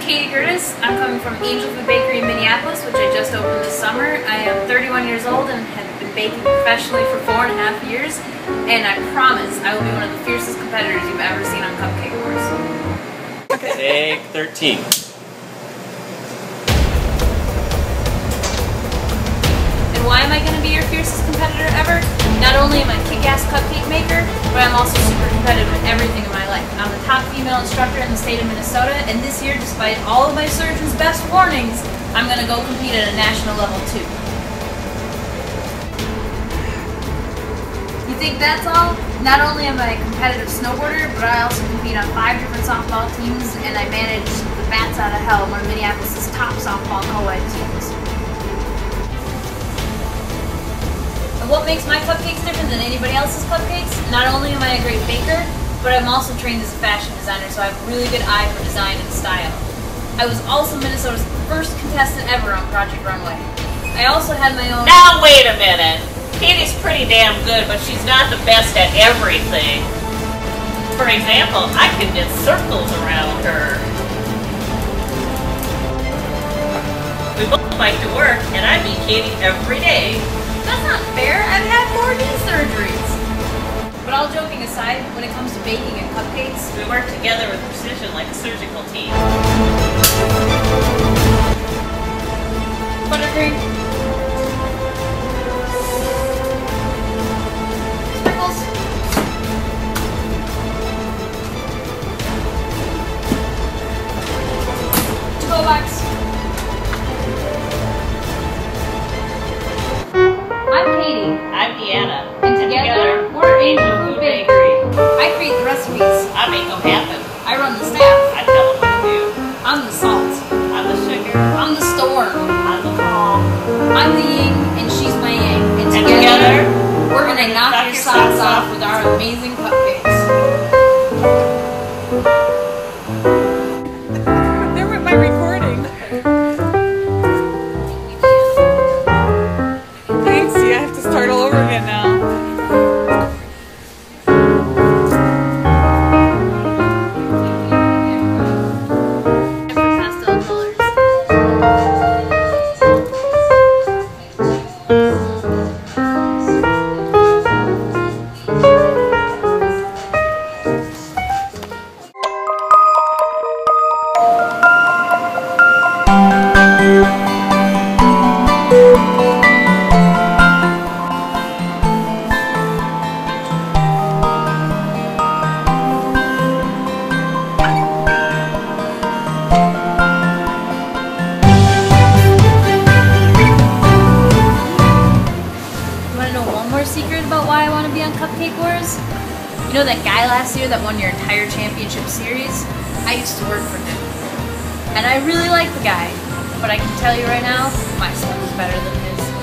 Katy Gerdes. I'm coming from Angel Food Bakery in Minneapolis, which I just opened this summer. I am 31 years old and have been baking professionally for four and a half years. And I promise I will be one of the fiercest competitors you've ever seen on Cupcake Wars. Take 13. And why am I going to be your fiercest competitor ever? Not only am I a kick-ass cupcake maker, but I'm also super competitive in everything in my life. I'm the top female instructor in the state of Minnesota, and this year, despite all of my surgeon's best warnings, I'm going to go compete at a national level too. You think that's all? Not only am I a competitive snowboarder, but I also compete on five different softball teams, and I manage the Bats Out of Hell, one of Minneapolis' top softball co-ed teams. What makes my cupcakes different than anybody else's cupcakes? Not only am I a great baker, but I'm also trained as a fashion designer, so I have a really good eye for design and style. I was also Minnesota's first contestant ever on Project Runway. I also had my own... Now wait a minute. Katy's pretty damn good, but she's not the best at everything. For example, I can knit circles around her. We both like to work, and I meet Katy every day. That's not fair. I've had four knee surgeries. But all joking aside, when it comes to baking and cupcakes, we work together with precision like a surgical team. I make them happen. I run the staff. I tell them what to do. I'm the salt. I'm the sugar. I'm the storm. I'm the calm. I'm the yin and she's my yang. And And together, together, we're gonna knock your socks off with our amazing cupcakes. Cupcake Wars? You know that guy last year that won your entire championship series? I used to work for him. And I really like the guy. But I can tell you right now, my stuff is better than his.